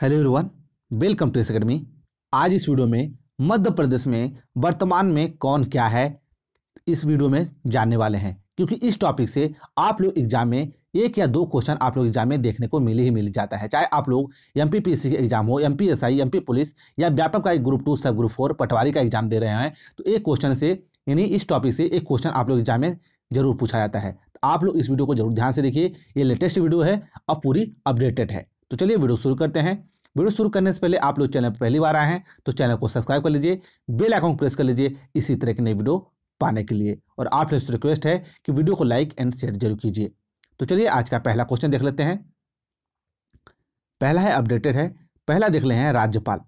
Hello everyone, welcome to S academy. आज इस video में मध्य प्रदेश में वर्तमान में कौन क्या है, इस वीडियो में जानने वाले हैं। क्योंकि इस टॉपिक से आप लोग एग्ज़ाम में एक या दो क्वेश्चन आप लोग एग्ज़ाम में देखने को मिल ही मिल जाता है। चाहे आप लोग एम पी के एग्ज़ाम हो M P S I M P police या व्यापक का एक group two sub group four patwari का एग्ज़ाम दे रहे हैं तो एक क्वेश्चन से, यानी इस टॉपिक से एक क्वेश्चन आप लोग एग्ज़ाम में ज़रूर पूछा जाता है। तो आप लोग इस वीडियो को ज़रूर ध्यान से देखिए। ये लेटेस्ट वीडियो है, अब पूरी अपडेटेड है। तो चलिए वीडियो शुरू करते हैं। वीडियो शुरू करने से पहले आप लोग चैनल पर पहली बार आए हैं तो चैनल को सब्सक्राइब कर लीजिए, बेल आइकन प्रेस कर लीजिए इसी तरह की नई वीडियो पाने के लिए। और आप लोग से रिक्वेस्ट है कि वीडियो को लाइक एंड शेयर ज़रूर कीजिए। तो चलिए आज का पहला क्वेश्चन देख लेते हैं। पहला है अपडेटेड है, पहला देख ले हैं राज्यपाल।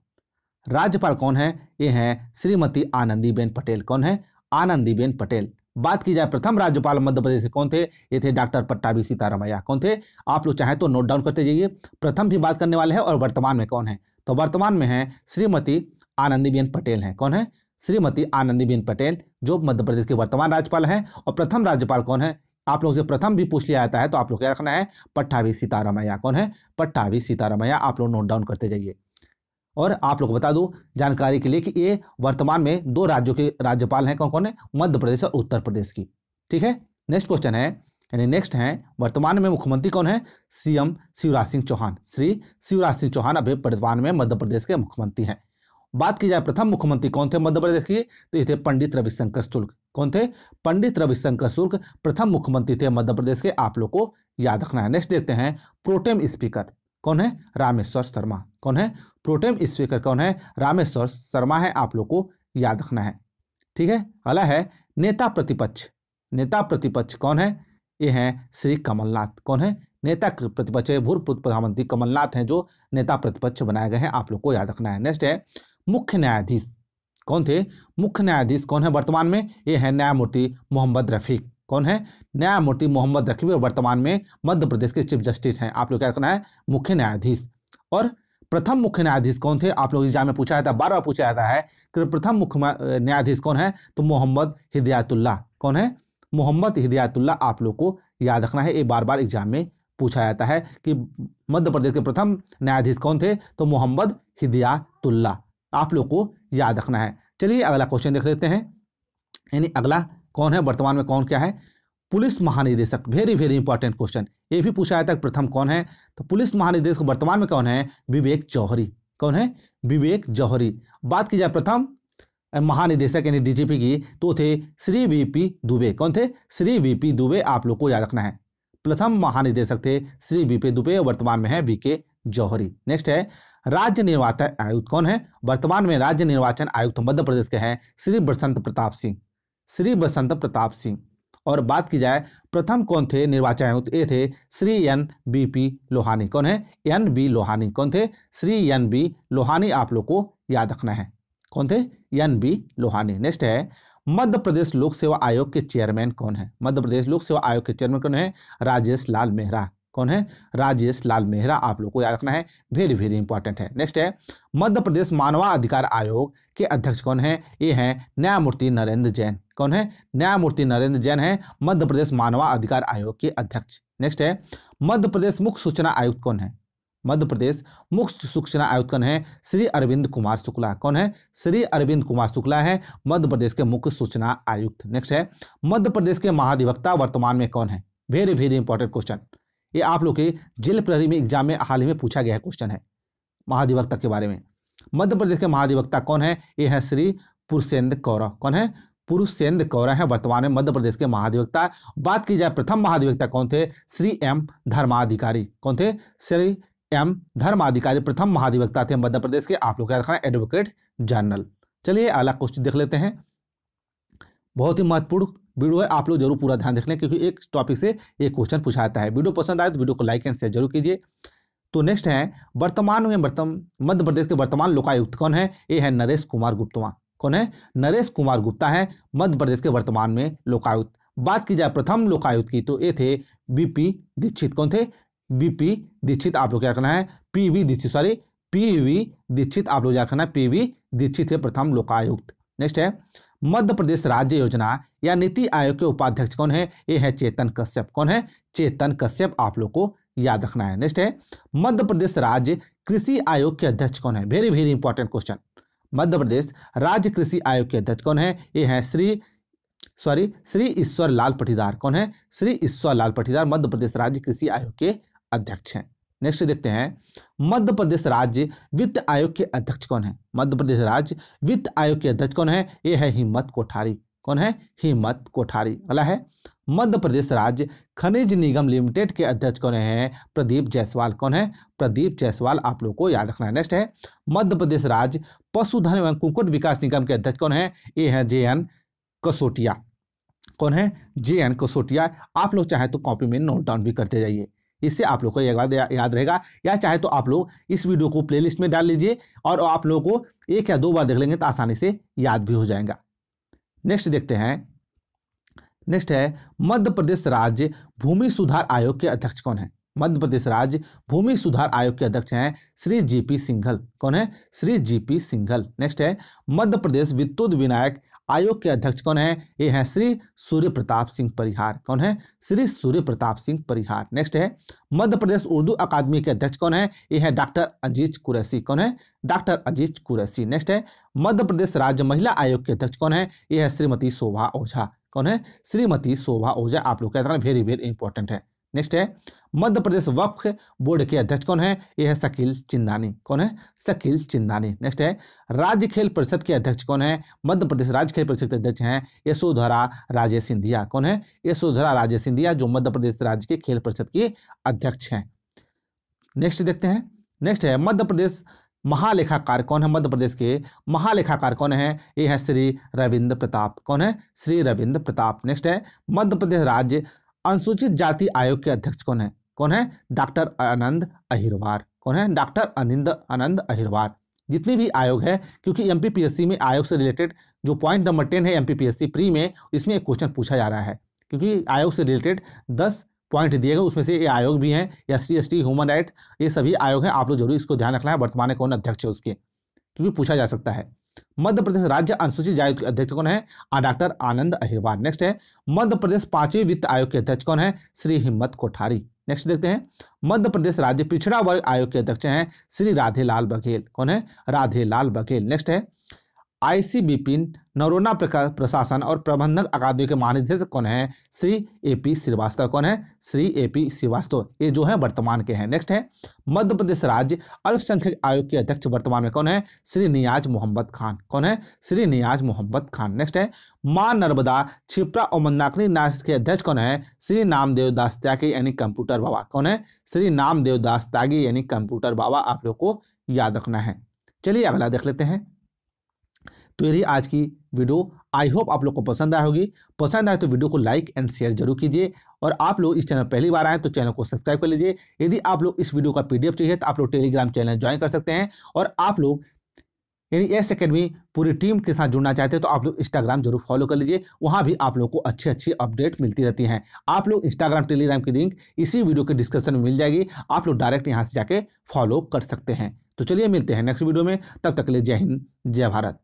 राज्यपाल कौन है? ये हैं श्रीमती आनंदीबेन पटेल। कौन है? आनंदीबेन पटेल। बात की जाए प्रथम राज्यपाल मध्य प्रदेश से कौन थे? ये थे डॉक्टर पट्टाभी सीतारामैया। कौन थे? आप लोग चाहें तो नोट डाउन करते जाइए। प्रथम भी बात करने वाले हैं और वर्तमान में कौन है? तो वर्तमान में है श्रीमती आनंदीबेन पटेल हैं। कौन है? श्रीमती आनंदीबेन पटेल, जो मध्य प्रदेश के वर्तमान राज्यपाल हैं। और प्रथम राज्यपाल कौन है? आप लोग से प्रथम भी पूछ लिया जाता है तो आप लोग क्या रखना है? पट्टाभी सीतारामैया। कौन है? पट्टाभी सीतारामैया, आप लोग नोट डाउन करते जाइए। और आप लोग बता दूँ जानकारी के लिए कि ये वर्तमान में दो राज्यों के राज्यपाल हैं कौन कौन है? मध्य प्रदेश और उत्तर प्रदेश की। ठीक है? नेक्स्ट क्वेश्चन है, यानी नेक्स्ट है, वर्तमान में मुख्यमंत्री कौन है? सीएम शिवराज सिंह चौहान। श्री शिवराज सिंह चौहान अभी वर्तमान में मध्य प्रदेश के मुख्यमंत्री हैं। बात की जाए प्रथम, मुख्यमंत्री कौन थे मध्य प्रदेश की? तो ये थे पंडित रविशंकर शुल्क। कौन थे? पंडित रविशंकर शुल्क प्रथम मुख्यमंत्री थे मध्य प्रदेश के। आप लोग को याद रखना है। नेक्स्ट देखते हैं प्रोटेम स्पीकर कौन है? रामेश्वर शर्मा। कौन है? प्रोटेम स्पीकर कौन है? रामेश्वर शर्मा है, आप लोग को याद रखना है। ठीक है? अगला है नेता प्रतिपक्ष। नेता प्रतिपक्ष कौन है? ये हैं श्री कमलनाथ। कौन है? नेता प्रतिपक्ष है, भूतपूर्व प्रधानमंत्री कमलनाथ हैं, जो नेता प्रतिपक्ष बनाए गए हैं, आप लोग को याद रखना है। नेक्स्ट है मुख्य न्यायाधीश। कौन थे? मुख्य न्यायाधीश कौन है वर्तमान में? ये है न्यायमूर्ति मोहम्मद रफीक। कौन है? न्यायमूर्ति मोहम्मद रफीक वर्तमान में मध्य प्रदेश के चीफ जस्टिस हैं। आप लोग क्या रखना है? मुख्य न्यायाधीश। और प्रथम मुख्य न्यायाधीश कौन थे? आप लोग एग्ज़ाम में पूछा जाता है, बार बार पूछा जाता है कि प्रथम मुख्य न्यायाधीश कौन है? तो मोहम्मद हिदायतुल्ला कौन है? मोहम्मद हिदायतुल्ला आप लोग को याद रखना है। ये बार बार एग्ज़ाम में पूछा जाता है कि मध्य प्रदेश के प्रथम न्यायाधीश कौन थे? तो मोहम्मद हिदायतुल्ला आप लोग को याद रखना है। चलिए अगला क्वेश्चन देख लेते हैं। यानी अगला कौन है, वर्तमान में कौन क्या है? पुलिस महानिदेशक वेरी वेरी इंपॉर्टेंट क्वेश्चन ये भी पूछा है प्रथम कौन है? तो पुलिस महानिदेशक वर्तमान में कौन है? विवेक जौहरी। कौन है? विवेक जौहरी। बात की जाए प्रथम महानिदेशक यानी डीजीपी की तो थे श्री वीपी दुबे। कौन थे? श्री वीपी दुबे, आप लोग को याद रखना है। प्रथम महानिदेशक थे श्री वीपी दुबे, वर्तमान में है वीके जौहरी। नेक्स्ट है, राज्य निर्वाचन आयुक्त कौन है? वर्तमान में राज्य निर्वाचन आयुक्त मध्य प्रदेश के हैं श्री बसंत प्रताप सिंह। श्री बसंत प्रताप सिंह। और बात की जाए, प्रथम कौन थे निर्वाचन आयुक्त? ये थे Shri N B P Lohani. कौन है? N B Lohani. कौन थे? Shri N B Lohani. आप लोग को याद रखना है। कौन थे? N B Lohani. नेक्स्ट है मध्य प्रदेश लोक सेवा आयोग के चेयरमैन कौन है? मध्य प्रदेश लोक सेवा आयोग के चेयरमैन कौन है? राजेश लाल मेहरा। कौन है? राजेश लाल मेहरा। आप लोग को याद रखना है। वेरी वेरी इंपॉर्टेंट है। नेक्स्ट है मध्य प्रदेश मानवाधिकार आयोग के अध्यक्ष कौन है? ये हैं न्यायमूर्ति नरेंद्र जैन। कौन है? न्यायमूर्ति नरेंद्र जैन है। मध्य प्रदेश मानवाधिकार आयोग के अध्यक्ष। नेक्स्ट है, मध्य प्रदेश मुख्य सूचना आयुक्त कौन है? मध्य प्रदेश मुख्य सूचना आयुक्त कौन है? श्री अरविंद कुमार शुक्ला। कौन है? श्री अरविंद कुमार शुक्ला है। मध्य प्रदेश के मुख्य सूचना आयुक्त। नेक्स्ट है, मध्य प्रदेश के महाधिवक्ता वर्तमान में कौन है? वेरी वेरी इंपॉर्टेंट क्वेश्चन ये आप लोग के जिल प्रहरी में एग्ज़ाम में हाल ही में पूछा गया क्वेश्चन है। महाधिवक्ता के बारे में। मध्य प्रदेश के महाधिवक्ता कौन है? ये है श्री पुरुषेंद्र कौर कौन है? पुरुषेंद्र कौर है। वर्तमान में मध्य प्रदेश के महाधिवक्ता। बात की जाए प्रथम महाधिवक्ता कौन थे? श्री एम धर्माधिकारी। कौन थे? श्री एम धर्माधिकारी प्रथम महाधिवक्ता थे मध्य प्रदेश के। आप लोग रखना एडवोकेट जनरल चलिए अगला क्वेश्चन देख लेते हैं। बहुत ही महत्वपूर्ण वीडियो है। आप लोग ज़रूर पूरा ध्यान देख लें क्योंकि एक टॉपिक से एक क्वेश्चन पूछा जाता है। वीडियो पसंद आए तो वीडियो को लाइक एंड शेयर ज़रूर कीजिए। तो नेक्स्ट है, वर्तमान में वर्तमान मध्य प्रदेश के वर्तमान लोकायुक्त कौन है? ये है नरेश कुमार गुप्तवा कौन है? नरेश कुमार गुप्ता है, मध्य प्रदेश के वर्तमान में लोकायुक्त। बात की जाए प्रथम लोकायुक्त की तो ये थे बीपी दीक्षित। कौन थे? बीपी दीक्षित, आप लोग क्या करना है? P V Dikshit sorry P V Dikshit, आप लोग क्या करना है? पीवी दीक्षित है प्रथम लोकायुक्त। नेक्स्ट है, मध्य प्रदेश राज्य योजना या नीति आयोग के उपाध्यक्ष कौन है? ये है चेतन कश्यप। कौन है? चेतन कश्यप, आप लोग को याद रखना है। नेक्स्ट है, मध्य प्रदेश राज्य कृषि आयोग के अध्यक्ष कौन है? Very very important question Madhya Pradesh राज्य कृषि आयोग के अध्यक्ष कौन है? ये है श्री सॉरी श्री ईश्वर लाल पटीदार कौन है? श्री ईश्वर लाल पटीदार मध्य प्रदेश राज्य कृषि आयोग के अध्यक्ष हैं। नेक्स्ट देखते हैं। मध्य प्रदेश राज्य वित्त आयोग के अध्यक्ष कौन है? मध्य प्रदेश राज्य वित्त आयोग के अध्यक्ष कौन है? ये है हिम्मत कोठारी। कौन है? हिम्मत कोठारी। अगला है। मध्य प्रदेश राज्य खनिज निगम लिमिटेड के अध्यक्ष कौन है? प्रदीप जायसवाल। कौन है? प्रदीप जायसवाल, आप लोग को याद रखना है। नेक्स्ट है। मध्य प्रदेश राज्य पशुधन एवं कुकुट विकास निगम के अध्यक्ष कौन है? ये है जे एन कसोटिया। कौन है? J N Kasotiya. आप लोग चाहे तो कॉपी में नोट डाउन भी करते जाइए। इससे आप लोग को एक बात याद रहेगा। या चाहे तो आप लोग इस वीडियो को प्लेलिस्ट में डाल लीजिए और आप लोगों को एक या दो बार देख लेंगे तो आसानी से याद भी हो जाएगा। नेक्स्ट देखते हैं। नेक्स्ट है, मध्य प्रदेश राज्य भूमि सुधार आयोग के अध्यक्ष कौन है? मध्य प्रदेश राज्य भूमि सुधार आयोग के अध्यक्ष हैं श्री जीपी सिंघल। कौन है? श्री जीपी सिंघल। नेक्स्ट है, मध्य प्रदेश विद्युत विनायक आयोग के अध्यक्ष कौन है? ये है श्री सूर्य प्रताप सिंह परिहार। कौन है? श्री सूर्य प्रताप सिंह परिहार। नेक्स्ट है, मध्य प्रदेश उर्दू अकादमी के अध्यक्ष कौन है? ये है डॉक्टर अज़ीज़ कुरैसी। कौन है? डॉक्टर अज़ीज़ कुरैसी। नेक्स्ट है, मध्य प्रदेश राज्य महिला आयोग के अध्यक्ष कौन है? ये है श्रीमती शोभा ओझा। कौन है? श्रीमती शोभा ओझा, आप लोग कहते हैं वेरी वेरी इंपॉर्टेंट है। नेक्स्ट है, मध्य प्रदेश वक्फ बोर्ड के अध्यक्ष कौन है? यह है शकील चिंदानी। कौन है? शकील चिंदानी। नेक्स्ट है, राज्य खेल परिषद के अध्यक्ष कौन है? मध्य प्रदेश राज्य खेल परिषद के अध्यक्ष हैं यशोधरा राजे सिंधिया। कौन है? यशोधरा राजे सिंधिया, जो मध्य प्रदेश राज्य के खेल परिषद के अध्यक्ष हैं। नेक्स्ट देखते हैं, नेक्स्ट है, मध्य प्रदेश महालेखाकार कौन है? मध्य प्रदेश के महालेखाकार कौन है? ये है श्री रविंद्र प्रताप। कौन है? श्री रविंद्र प्रताप। नेक्स्ट है, मध्य प्रदेश राज्य अनुसूचित जाति आयोग के अध्यक्ष कौन है? कौन है? डॉक्टर आनंद अहिरवार। कौन है? डॉक्टर अनिंद आनंद अहिरवार। जितने भी आयोग है, क्योंकि एमपीपीएससी में आयोग से रिलेटेड जो पॉइंट नंबर टेन है एमपीपीएससी प्री में, इसमें एक क्वेश्चन पूछा जा रहा है। क्योंकि आयोग से रिलेटेड दस पॉइंट दिए गए, उसमें से ये आयोग भी हैं S C S T human right ये सभी आयोग हैं, आप लोग ज़रूर इसको ध्यान रखना है, वर्तमान कौन अध्यक्ष है उसके, क्योंकि पूछा जा सकता है। मध्य प्रदेश राज्य अनुसूचित आयोग के अध्यक्ष कौन है? डॉक्टर आनंद अहिरवार। नेक्स्ट है मध्य प्रदेश पाँचवें वित्त आयोग के अध्यक्ष कौन है? श्री हिम्मत कोठारी। नेक्स्ट देखते हैं मध्य प्रदेश राज्य पिछड़ा वर्ग आयोग के अध्यक्ष हैं श्री राधे लाल बघेल। कौन है? राधे लाल बघेल। नेक्स्ट है आईसीबीपी नरोना प्रशासन और प्रबंधक अकादमी के महानिदेशक कौन है? Shri A P Shrivastava. कौन है? Shri A P Shrivastava. ये जो है, वर्तमान के हैं। नेक्स्ट है, मध्य प्रदेश राज्य अल्पसंख्यक आयोग के अध्यक्ष वर्तमान में कौन है? श्री नियाज मोहम्मद खान। कौन है? श्री नियाज मोहम्मद खान। नेक्स्ट है, माँ नर्मदा छिपरा और मंदाकिनी नाच के अध्यक्ष कौन है? श्री नामदेव दास त्यागी यानी कंप्यूटर बाबा। कौन है? श्री नामदेव दास त्यागी यानी कंप्यूटर बाबा। आप लोग को याद रखना है। चलिए अगला देख लेते हैं। तो यही आज की वीडियो। आई होप आप लोग को पसंद आए होगी। पसंद आए तो वीडियो को लाइक एंड शेयर ज़रूर कीजिए। और आप लोग इस चैनल पहली बार आए तो चैनल को सब्सक्राइब कर लीजिए। यदि आप लोग इस वीडियो का पीडीएफ चाहिए तो आप लोग टेलीग्राम चैनल ज्वाइन कर सकते हैं। और आप लोग यानी एस अकेडमी पूरी टीम के साथ जुड़ना चाहते हैं तो आप लोग इंस्टाग्राम ज़रूर फॉलो कर लीजिए। वहाँ भी आप लोग को अच्छी अच्छी अपडेट मिलती रहती हैं। आप लोग इंस्टाग्राम टेलीग्राम की लिंक इसी वीडियो के डिस्क्रिप्शन में मिल जाएगी। आप लोग डायरेक्ट यहाँ से जाके फॉलो कर सकते हैं। तो चलिए मिलते हैं नेक्स्ट वीडियो में। तब तक के लिए जय हिंद, जय भारत।